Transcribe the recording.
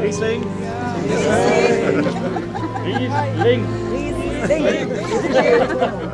Please sing. Please sing. Please sing.